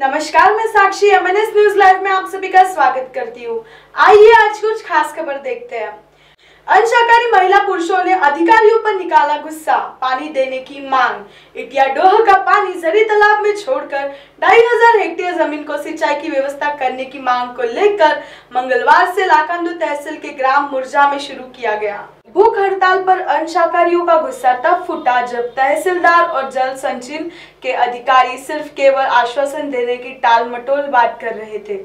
नमस्कार, मैं साक्षी MNS news live में आप सभी का स्वागत करती हूँ। आइए आज कुछ खास खबर देखते हैं। अंशाकारी महिला पुरुषों ने अधिकारियों पर निकाला गुस्सा, पानी देने की मांग। इटिया डोह का पानी जरी तालाब में छोड़कर ढाई हज़ार हेक्टेयर ज़मीन को सिंचाई की व्यवस्था करने की मांग को लेकर मंगलवार से लाखंदू तहसील के ग्राम मुरजा में शुरू किया गया। भूख हड़ताल पर अंशाकारियों का गुस्सा तब फूटा जब तहसीलदार और जल संचिन के अधिकारी सिर्फ़ केवल आश्वासन देने की टाल मटोल बात कर रहे थे।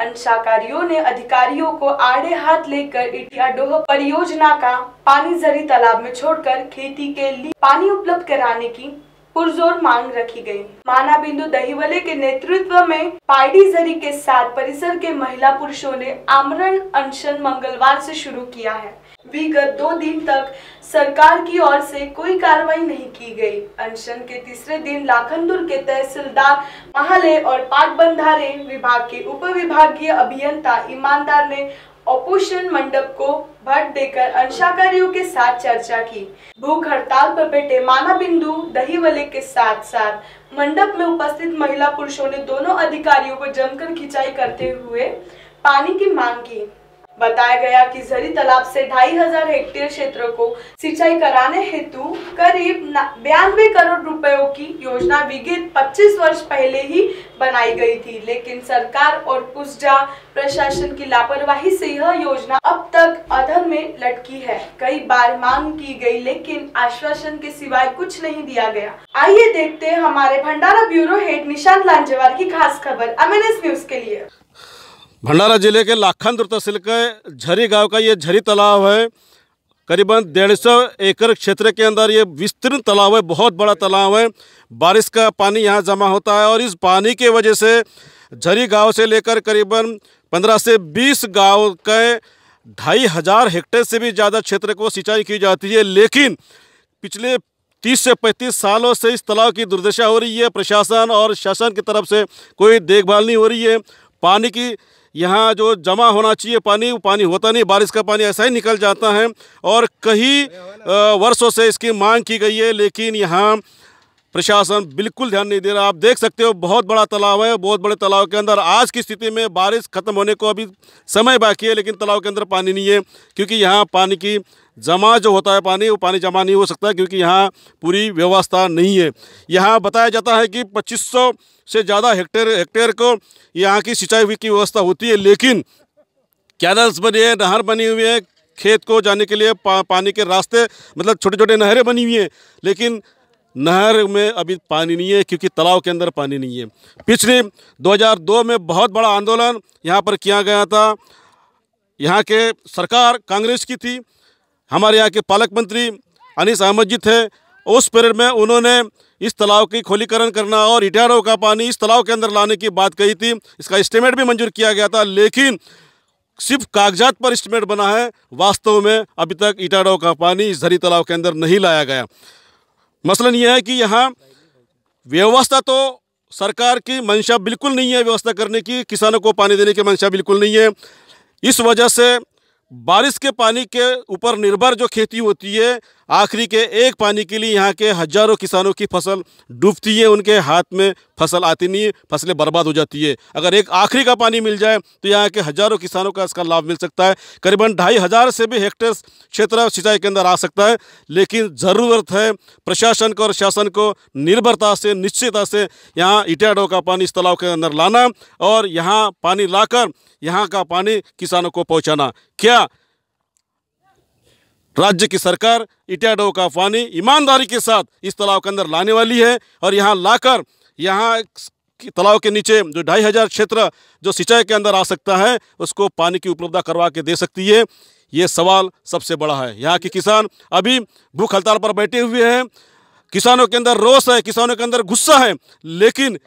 अंशाकारियों ने अधिकारियों को आड़े हाथ लेकर इटिया डोह परियोजना का पानी जरी तालाब में छोड़कर खेती के लिए पानी उपलब्ध कराने की पुरजोर मांग रखी गई। माना बिंदु दहीवले के नेतृत्व में पाइडी जरी के साथ परिसर के महिला पुरुषों ने आमरण अनशन मंगलवार से शुरू किया है। विगत दो दिन तक सरकार की ओर से कोई कार्रवाई नहीं की गई। अनशन के तीसरे दिन लाखनदुर के तहसीलदार महाले और पाक बंधारे विभाग के उप विभागीय अभियंता ईमानदार ने ऑपोजिशन मंडप को भट देकर अंशाकारियों के साथ चर्चा की। भूख हड़ताल पर बैठे माना बिंदु दहीवले के साथ साथ मंडप में उपस्थित महिला पुरुषों ने दोनों अधिकारियों को जमकर खिंचाई करते हुए पानी की मांग की। बताया गया कि जरी तालाब से ढाई हज़ार हेक्टेयर क्षेत्र को सिंचाई कराने हेतु करीब बयानवे करोड़ रुपयों की योजना विगत 25 वर्ष पहले ही बनाई गई थी। लेकिन सरकार और पुस्जा प्रशासन की लापरवाही से यह योजना अब तक अधर में लटकी है। कई बार मांग की गई, लेकिन आश्वासन के सिवाय कुछ नहीं दिया गया। आइए देखते हमारे भंडारा ब्यूरो हेड निशांत लांजेवार की खास खबर। एमएनएस न्यूज़ के लिए। भंडारा ज़िले के लाखन तहसील के झरी गाँव का ये झरी तालाब है। करीबन डेढ़ सौ एकड़ क्षेत्र के अंदर ये विस्तृत तालाब है, बहुत बड़ा तालाब है। बारिश का पानी यहाँ जमा होता है और इस पानी के वजह से झरी गाँव से लेकर करीबन पंद्रह से बीस गाँव के ढाई हज़ार हेक्टेयर से भी ज़्यादा क्षेत्र को सिंचाई की जाती है। लेकिन पिछले तीस से पैंतीस सालों से इस तालाब की दुर्दशा हो रही है। प्रशासन और शासन की तरफ़ से कोई देखभाल नहीं हो रही है। पानी की यहाँ जो जमा होना चाहिए पानी, वो पानी होता नहीं, बारिश का पानी ऐसा ही निकल जाता है। और कई वर्षों से इसकी मांग की गई है, लेकिन यहाँ प्रशासन बिल्कुल ध्यान नहीं दे रहा। आप देख सकते हो बहुत बड़ा तालाब है बहुत बड़े तालाब के अंदर आज की स्थिति में बारिश खत्म होने को अभी समय बाकी है लेकिन तालाब के अंदर पानी नहीं है क्योंकि यहाँ पानी की जमा जो होता है पानी वो पानी जमा नहीं हो सकता क्योंकि यहाँ पूरी व्यवस्था नहीं है। यहाँ बताया जाता है कि 2500 से ज़्यादा हेक्टेयर हेक्टेयर को यहाँ की सिंचाई की व्यवस्था होती है लेकिन कैनल्स बने हैं नहर बनी हुई है खेत को जाने के लिए पा, पानी के रास्ते मतलब छोटे छोटे नहरें बनी हुई हैं लेकिन नहर में अभी पानी नहीं है, क्योंकि तालाब के अंदर पानी नहीं है। पिछले 2002 में बहुत बड़ा आंदोलन यहाँ पर किया गया था। यहाँ के सरकार कांग्रेस की थी, हमारे यहाँ के पालक मंत्री अनिस अहमद जी थे। उस पीरियड में उन्होंने इस तालाब की खोलीकरण करना और इटारों का पानी इस तालाब के अंदर लाने की बात कही थी। इसका एस्टिमेट भी मंजूर किया गया था, लेकिन सिर्फ़ कागजात पर एस्टिमेट बना है, वास्तव में अभी तक इटारों का पानी इस झरी तालाब के अंदर नहीं लाया गया। मसलन यह है कि यहाँ व्यवस्था तो सरकार की मंशा बिल्कुल नहीं है व्यवस्था करने की, किसानों को पानी देने की मंशा बिल्कुल नहीं है। इस वजह से बारिश के पानी के ऊपर निर्भर जो खेती होती है, आखिरी के एक पानी के लिए यहाँ के हज़ारों किसानों की फ़सल डूबती है, उनके हाथ में फ़सल आती नहीं है, फ़सलें बर्बाद हो जाती है। अगर एक आखिरी का पानी मिल जाए तो यहाँ के हज़ारों किसानों का इसका लाभ मिल सकता है। करीबन ढाई हज़ार से भी हेक्टेयर क्षेत्र सिंचाई के अंदर आ सकता है, लेकिन ज़रूरत है प्रशासन को और शासन को निर्भरता से, निश्चितता से यहाँ इटाडो का पानी इस तालाब के अंदर लाना और यहाँ पानी लाकर यहाँ का पानी किसानों को पहुँचाना। क्या राज्य की सरकार इटाडो का पानी ईमानदारी के साथ इस तालाब के अंदर लाने वाली है और यहाँ लाकर यहाँ तालाब के नीचे जो ढाई हज़ार क्षेत्र जो सिंचाई के अंदर आ सकता है, उसको पानी की उपलब्धता करवा के दे सकती है। ये सवाल सबसे बड़ा है। यहाँ के किसान अभी भूख हड़ताल पर बैठे हुए हैं। किसानों के अंदर रोष है, किसानों के अंदर गुस्सा है, लेकिन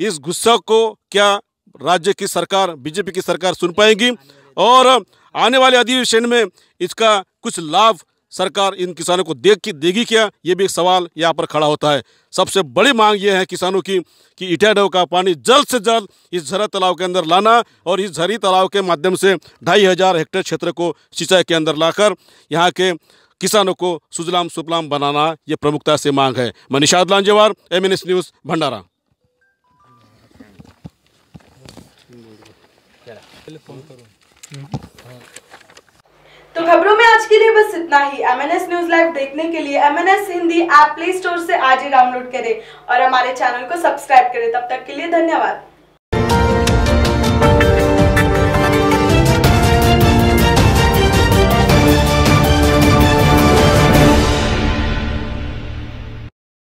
इस गुस्सा को क्या राज्य की सरकार, बीजेपी की सरकार सुन पाएगी? और आने वाले अधिवेशन में इसका कुछ लाभ सरकार इन किसानों को देख की देगी क्या? ये भी एक सवाल यहाँ पर खड़ा होता है। सबसे बड़ी मांग ये है किसानों की कि इटाडो का पानी जल्द से जल्द इस झरा तालाब के अंदर लाना और इस झरी तालाब के माध्यम से ढाई हज़ार हेक्टेयर क्षेत्र को सिंचाई के अंदर लाकर यहाँ के किसानों को सुजलाम सुफलाम बनाना ये प्रमुखता से मांग है। मैं निषाद लांजेवार एम न्यूज़ भंडारा। तो खबरों में आज के लिए बस इतना ही। M N S news live देखने के लिए M N S Hindi app play store से आज ही डाउनलोड करें और हमारे चैनल को सब्सक्राइब करें। तब तक के लिए धन्यवाद।